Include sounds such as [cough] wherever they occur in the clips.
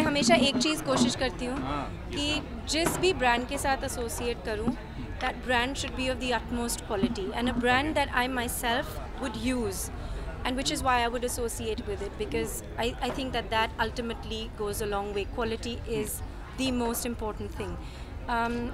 हमेशा एक चीज़ कोशिश करती हूँ कि जिस भी ब्रांड के साथ एसोसिएट करूँ that brand should be of the utmost quality and a brand that I myself would use and which is why I would associate with it because I, I think that that ultimately goes a long way. Quality is the most important thing. Um,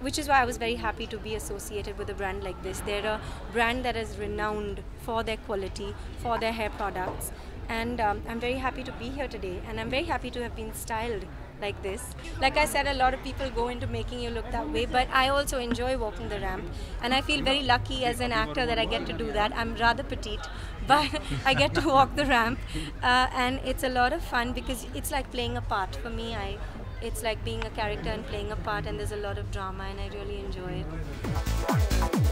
which is why I was very happy to be associated with a brand like this. They're a brand that is renowned for their quality, for their hair products, and um, I'm very happy to be here today. And I'm very happy to have been styled like this. Like I said, a lot of people go into making you look that way, but I also enjoy walking the ramp, and I feel very lucky as an actor that I get to do that. I'm rather petite, [laughs] but I get to walk the ramp, uh, and it's a lot of fun because it's like playing a part for me. I it's like being a character and playing a part and there's a lot of drama and I really enjoy it.